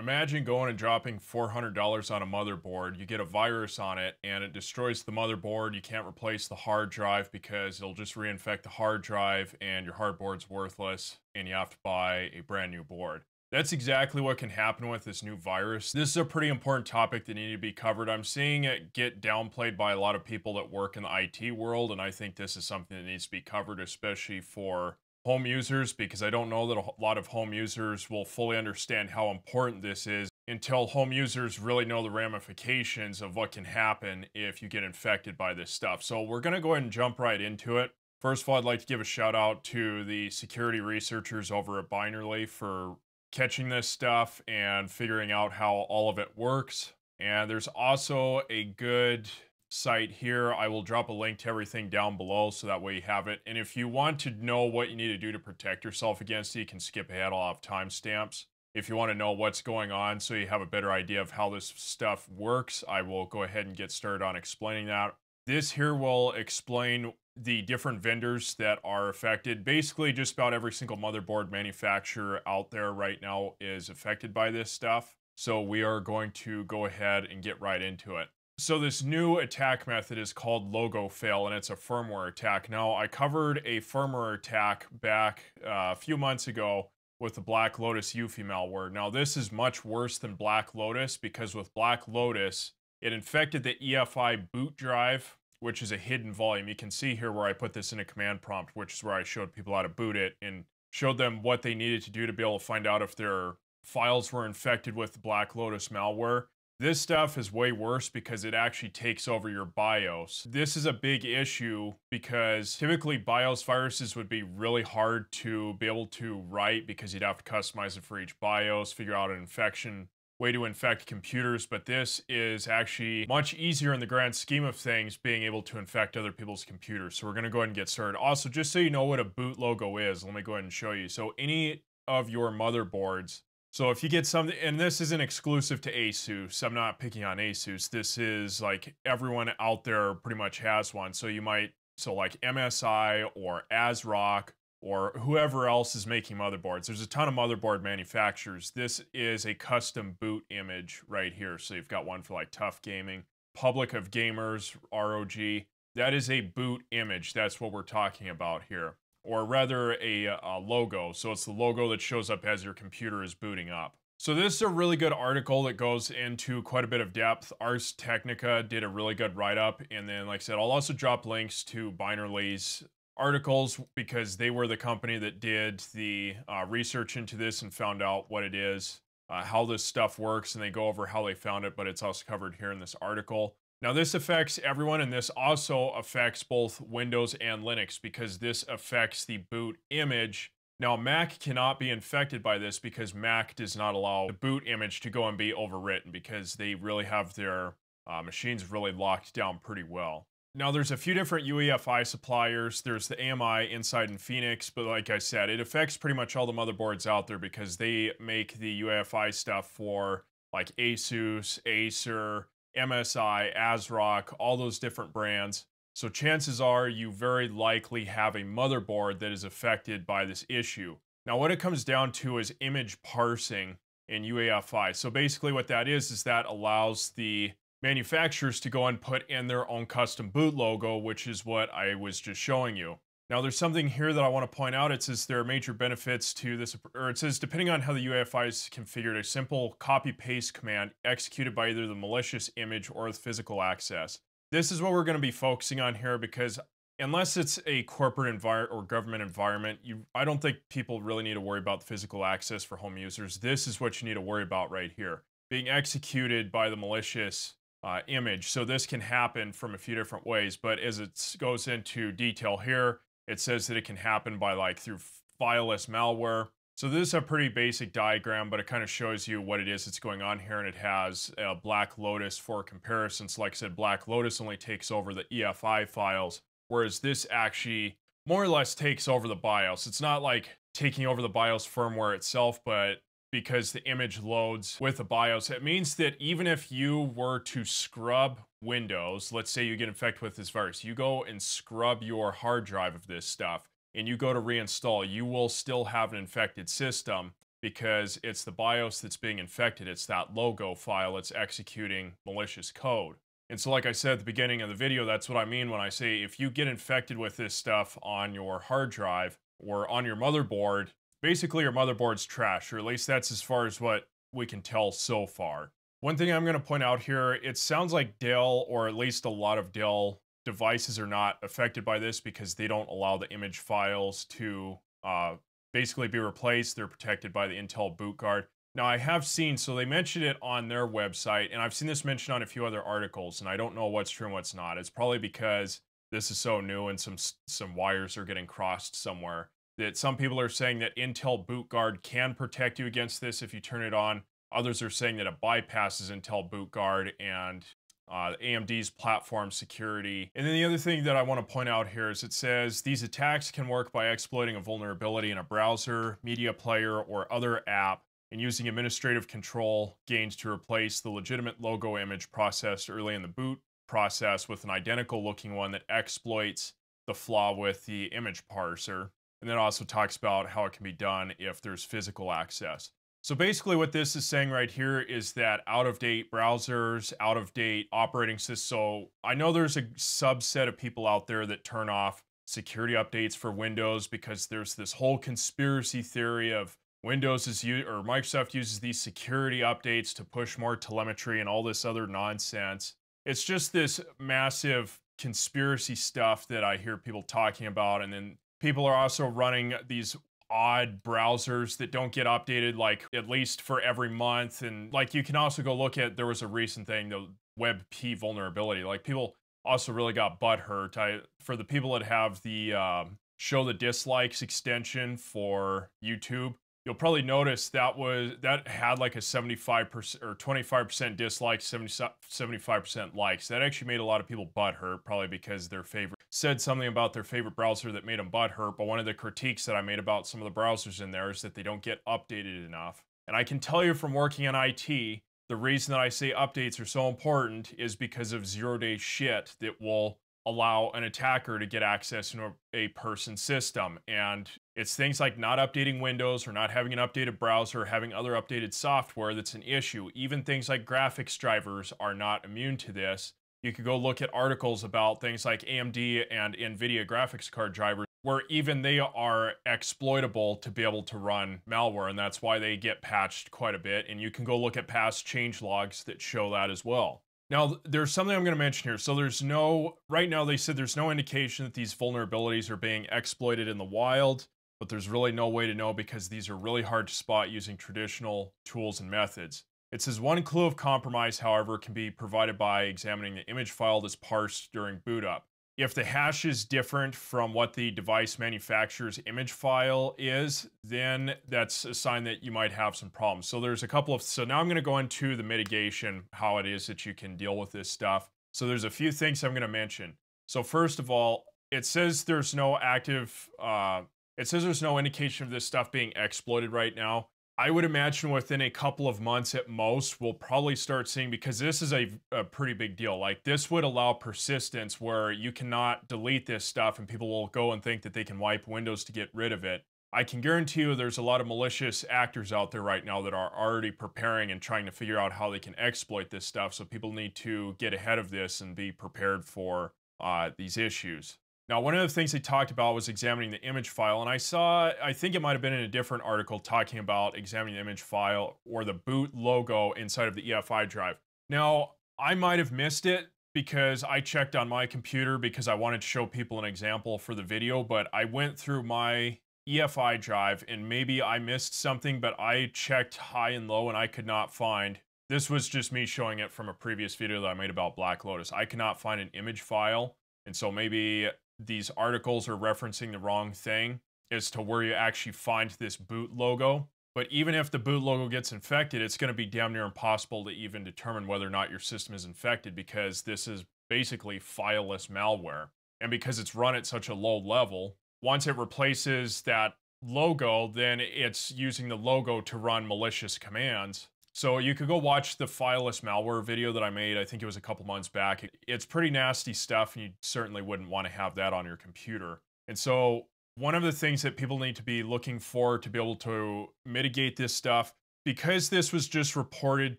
Imagine going and dropping $400 on a motherboard. You get a virus on it and it destroys the motherboard. You can't replace the hard drive because it'll just reinfect the hard drive and your hardboard's worthless and you have to buy a brand new board. That's exactly what can happen with this new virus. This is a pretty important topic that needed to be covered. I'm seeing it get downplayed by a lot of people that work in the IT world, and I think this is something that needs to be covered, especially for home users because I don't know that a lot of home users will fully understand how important this is until home users really know the ramifications of what can happen if you get infected by this stuff. So we're going to go ahead and jump right into it. First of all, I'd like to give a shout out to the security researchers over at Binarly for catching this stuff and figuring out how all of it works. And there's also a good site here. I will drop a link to everything down below so that way you have it. And if you want to know what you need to do to protect yourself against it, you can skip ahead. I'll have timestamps. If you want to know what's going on so you have a better idea of how this stuff works, I will go ahead and get started on explaining that. This here will explain the different vendors that are affected. Basically, just about every single motherboard manufacturer out there right now is affected by this stuff. So we are going to go ahead and get right into it. So this new attack method is called LogoFAIL and it's a firmware attack. Now I covered a firmware attack back uh, a few months ago with the Black Lotus UEFI malware. Now this is much worse than Black Lotus because with Black Lotus, it infected the EFI boot drive, which is a hidden volume. You can see here where I put this in a command prompt, which is where I showed people how to boot it and showed them what they needed to do to be able to find out if their files were infected with Black Lotus malware. This stuff is way worse because it actually takes over your BIOS. This is a big issue because typically BIOS viruses would be really hard to be able to write because you'd have to customize it for each BIOS, figure out an infection way to infect computers, but this is actually much easier in the grand scheme of things being able to infect other people's computers. So we're gonna go ahead and get started. Also, just so you know what a boot logo is, let me go ahead and show you. So any of your motherboards so if you get something, and this isn't exclusive to Asus, I'm not picking on Asus. This is like everyone out there pretty much has one. So you might, so like MSI or ASRock or whoever else is making motherboards. There's a ton of motherboard manufacturers. This is a custom boot image right here. So you've got one for like Tough Gaming, Republic of Gamers, ROG. That is a boot image. That's what we're talking about here or rather a, a, logo. So it's the logo that shows up as your computer is booting up. So this is a really good article that goes into quite a bit of depth. Ars Technica did a really good write-up. And then, like I said, I'll also drop links to Binarly's articles because they were the company that did the uh, research into this and found out what it is, uh, how this stuff works, and they go over how they found it, but it's also covered here in this article. Now this affects everyone and this also affects both Windows and Linux because this affects the boot image. Now Mac cannot be infected by this because Mac does not allow the boot image to go and be overwritten because they really have their uh, machines really locked down pretty well. Now there's a few different UEFI suppliers. There's the AMI Insyde and Phoenix, but like I said, it affects pretty much all the motherboards out there because they make the UEFI stuff for like Asus, Acer, MSI, ASRock, all those different brands. So chances are you very likely have a motherboard that is affected by this issue. Now what it comes down to is image parsing in UEFI. So basically what that is, is that allows the manufacturers to go and put in their own custom boot logo, which is what I was just showing you. Now there's something here that I want to point out. It says there are major benefits to this, or it says depending on how the UEFI is configured, a simple copy paste command executed by either the malicious image or the physical access. This is what we're going to be focusing on here because unless it's a corporate environment or government environment, you I don't think people really need to worry about the physical access for home users. This is what you need to worry about right here. Being executed by the malicious uh, image. So this can happen from a few different ways, but as it goes into detail here, it says that it can happen by like through fileless malware. So this is a pretty basic diagram, but it kind of shows you what it is that's going on here. And it has a Black Lotus for comparison. comparisons. Like I said, Black Lotus only takes over the EFI files, whereas this actually more or less takes over the BIOS. It's not like taking over the BIOS firmware itself, but because the image loads with the BIOS. It means that even if you were to scrub Windows, let's say you get infected with this virus, you go and scrub your hard drive of this stuff and you go to reinstall, you will still have an infected system because it's the BIOS that's being infected. It's that logo file that's executing malicious code. And so, like I said at the beginning of the video, that's what I mean when I say if you get infected with this stuff on your hard drive or on your motherboard, basically your motherboard's trash, or at least that's as far as what we can tell so far. One thing I'm going to point out here, it sounds like Dell, or at least a lot of Dell devices are not affected by this because they don't allow the image files to uh, basically be replaced. They're protected by the Intel boot guard. Now, I have seen, so they mentioned it on their website, and I've seen this mentioned on a few other articles, and I don't know what's true and what's not. It's probably because this is so new and some some wires are getting crossed somewhere. That some people are saying that Intel boot guard can protect you against this if you turn it on. Others are saying that it bypasses Intel boot guard and uh, AMD's platform security. And then the other thing that I want to point out here is it says these attacks can work by exploiting a vulnerability in a browser, media player, or other app and using administrative control gains to replace the legitimate logo image processed early in the boot process with an identical looking one that exploits the flaw with the image parser. And then also talks about how it can be done if there's physical access. So basically what this is saying right here is that out-of-date browsers, out-of-date operating systems. So I know there's a subset of people out there that turn off security updates for Windows because there's this whole conspiracy theory of Windows is or Microsoft uses these security updates to push more telemetry and all this other nonsense. It's just this massive conspiracy stuff that I hear people talking about and then people are also running these odd browsers that don't get updated like at least for every month. And like you can also go look at there was a recent thing the WebP vulnerability. Like people also really got butt hurt I, for the people that have the um, show the dislikes extension for YouTube you'll probably notice that was that had like a 75% or 25% dislikes, 70, 75% likes. That actually made a lot of people butt hurt probably because their favorite said something about their favorite browser that made them butt hurt but one of the critiques that i made about some of the browsers in there is that they don't get updated enough and i can tell you from working in it the reason that i say updates are so important is because of zero day shit that will allow an attacker to get access to a person's system. And it's things like not updating Windows or not having an updated browser or having other updated software that's an issue. Even things like graphics drivers are not immune to this. You could go look at articles about things like AMD and NVIDIA graphics card drivers where even they are exploitable to be able to run malware, and that's why they get patched quite a bit. And you can go look at past change logs that show that as well. Now, there's something I'm going to mention here. So there's no, right now they said there's no indication that these vulnerabilities are being exploited in the wild, but there's really no way to know because these are really hard to spot using traditional tools and methods. It says one clue of compromise, however, can be provided by examining the image file that's parsed during boot up. If the hash is different from what the device manufacturer's image file is, then that's a sign that you might have some problems. So there's a couple of, so now I'm gonna go into the mitigation, how it is that you can deal with this stuff. So there's a few things I'm gonna mention. So first of all, it says there's no active, uh, it says there's no indication of this stuff being exploited right now. I would imagine within a couple of months at most, we'll probably start seeing because this is a, a, pretty big deal. Like, this would allow persistence where you cannot delete this stuff and people will go and think that they can wipe Windows to get rid of it. I can guarantee you there's a lot of malicious actors out there right now that are already preparing and trying to figure out how they can exploit this stuff. So, people need to get ahead of this and be prepared for uh, these issues. Now, one of the things they talked about was examining the image file, and I saw, I think it might have been in a different article talking about examining the image file or the boot logo inside of the EFI drive. Now, I might have missed it because I checked on my computer because I wanted to show people an example for the video, but I went through my EFI drive and maybe I missed something, but I checked high and low and I could not find. This was just me showing it from a previous video that I made about Black Lotus. I cannot find an image file. And so maybe these articles are referencing the wrong thing as to where you actually find this boot logo. But even if the boot logo gets infected, it's going to be damn near impossible to even determine whether or not your system is infected because this is basically fileless malware. And because it's run at such a low level, once it replaces that logo, then it's using the logo to run malicious commands so you could go watch the fileless malware video that I made. I think it was a couple months back. It's pretty nasty stuff, and you certainly wouldn't want to have that on your computer. And so one of the things that people need to be looking for to be able to mitigate this stuff, because this was just reported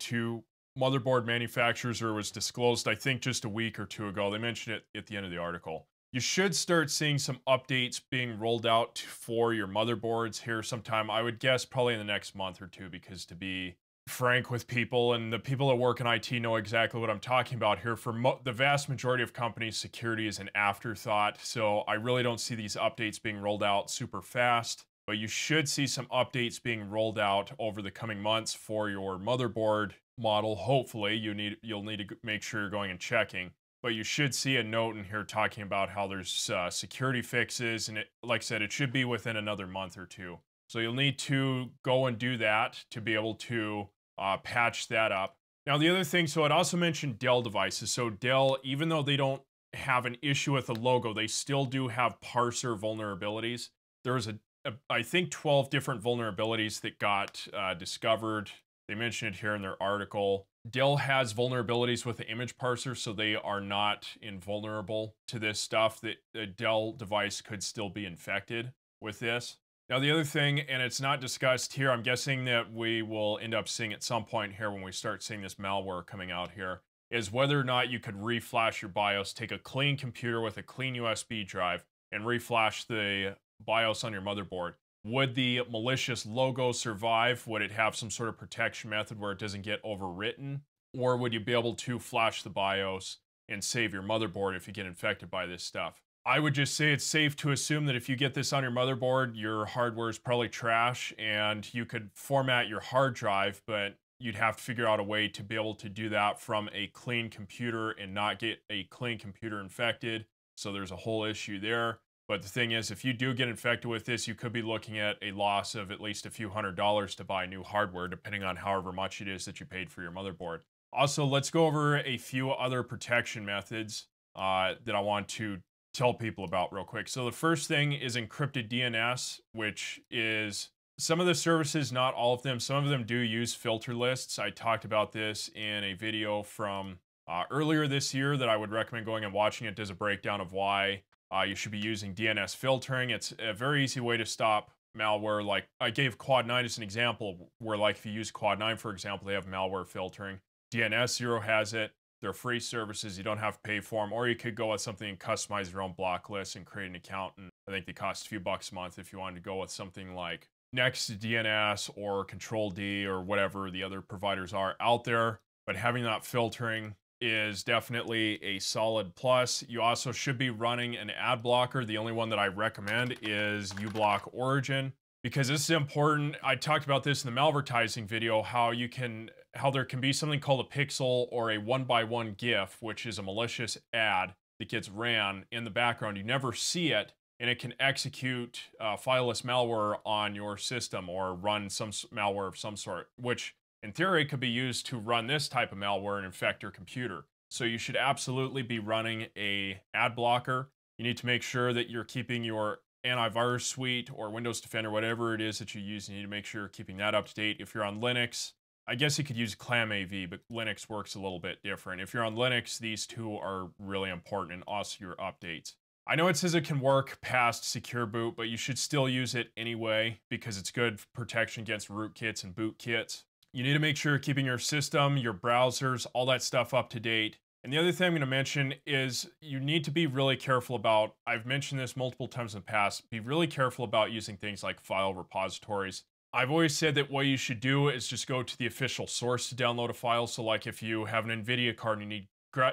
to motherboard manufacturers or was disclosed, I think, just a week or two ago, they mentioned it at the end of the article. You should start seeing some updates being rolled out for your motherboards here sometime. I would guess probably in the next month or two, because to be frank with people, and the people that work in IT know exactly what I'm talking about here. For the vast majority of companies, security is an afterthought. So I really don't see these updates being rolled out super fast. But you should see some updates being rolled out over the coming months for your motherboard model. Hopefully, you need you'll need to make sure you're going and checking but you should see a note in here talking about how there's uh, security fixes, and it, like I said, it should be within another month or two. So you'll need to go and do that to be able to uh, patch that up. Now, the other thing, so it also mentioned Dell devices. So Dell, even though they don't have an issue with the logo, they still do have parser vulnerabilities. There's a, a I think, 12 different vulnerabilities that got uh, discovered. They mentioned it here in their article. Dell has vulnerabilities with the image parser, so they are not invulnerable to this stuff. That a Dell device could still be infected with this. Now, the other thing, and it's not discussed here, I'm guessing that we will end up seeing at some point here when we start seeing this malware coming out here, is whether or not you could reflash your BIOS, take a clean computer with a clean USB drive, and reflash the BIOS on your motherboard. Would the malicious logo survive? Would it have some sort of protection method where it doesn't get overwritten? Or would you be able to flash the BIOS and save your motherboard if you get infected by this stuff? I would just say it's safe to assume that if you get this on your motherboard, your hardware is probably trash and you could format your hard drive, but you'd have to figure out a way to be able to do that from a clean computer and not get a clean computer infected. So there's a whole issue there. But the thing is, if you do get infected with this, you could be looking at a loss of at least a few hundred dollars to buy new hardware, depending on however much it is that you paid for your motherboard. Also, let's go over a few other protection methods uh, that I want to tell people about real quick. So the first thing is encrypted DNS, which is some of the services, not all of them, some of them do use filter lists. I talked about this in a video from uh, earlier this year that I would recommend going and watching. It does a breakdown of why uh, you should be using DNS filtering. It's a very easy way to stop malware. Like I gave Quad9 as an example, where like if you use Quad9, for example, they have malware filtering. DNS Zero has it. They're free services. You don't have to pay for them. Or you could go with something and customize your own block list and create an account. And I think they cost a few bucks a month if you wanted to go with something like NextDNS or Control D or whatever the other providers are out there. But having that filtering is definitely a solid plus. You also should be running an ad blocker. The only one that I recommend is uBlock Origin because this is important. I talked about this in the malvertising video, how you can, how there can be something called a pixel or a one by one GIF, which is a malicious ad that gets ran in the background. You never see it and it can execute uh, fileless malware on your system or run some malware of some sort, which in theory, could be used to run this type of malware and infect your computer. So you should absolutely be running a ad blocker. You need to make sure that you're keeping your antivirus suite or Windows Defender, whatever it is that you use, you need to make sure you're keeping that up to date. If you're on Linux, I guess you could use ClamAV, but Linux works a little bit different. If you're on Linux, these two are really important and also your updates. I know it says it can work past secure boot, but you should still use it anyway because it's good protection against rootkits and bootkits. You need to make sure you're keeping your system, your browsers, all that stuff up to date. And the other thing I'm going to mention is you need to be really careful about, I've mentioned this multiple times in the past, be really careful about using things like file repositories. I've always said that what you should do is just go to the official source to download a file. So like if you have an NVIDIA card and you need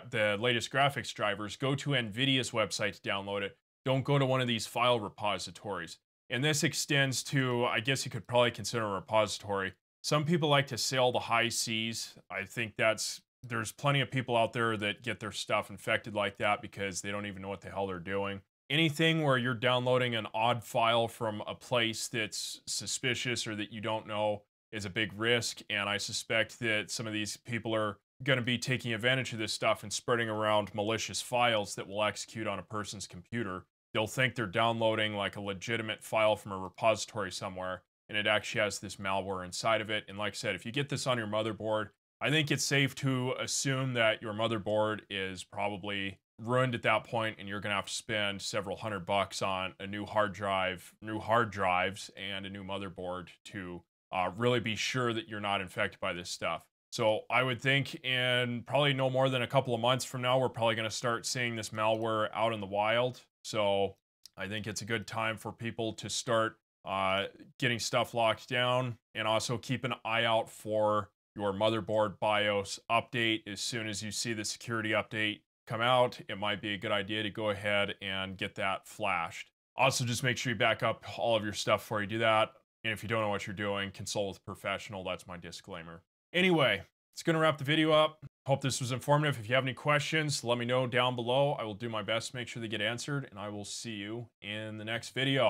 the latest graphics drivers, go to NVIDIA's website to download it. Don't go to one of these file repositories. And this extends to, I guess you could probably consider a repository some people like to sail the high seas. I think that's there's plenty of people out there that get their stuff infected like that because they don't even know what the hell they're doing. Anything where you're downloading an odd file from a place that's suspicious or that you don't know is a big risk. And I suspect that some of these people are going to be taking advantage of this stuff and spreading around malicious files that will execute on a person's computer. They'll think they're downloading like a legitimate file from a repository somewhere, and it actually has this malware inside of it. And like I said, if you get this on your motherboard, I think it's safe to assume that your motherboard is probably ruined at that point and you're going to have to spend several hundred bucks on a new hard drive, new hard drives, and a new motherboard to uh, really be sure that you're not infected by this stuff. So I would think in probably no more than a couple of months from now, we're probably going to start seeing this malware out in the wild. So I think it's a good time for people to start uh, getting stuff locked down and also keep an eye out for your motherboard BIOS update. As soon as you see the security update come out, it might be a good idea to go ahead and get that flashed. Also, just make sure you back up all of your stuff before you do that. And if you don't know what you're doing, consult with a professional. That's my disclaimer. Anyway, it's going to wrap the video up. Hope this was informative. If you have any questions, let me know down below. I will do my best to make sure they get answered, and I will see you in the next video.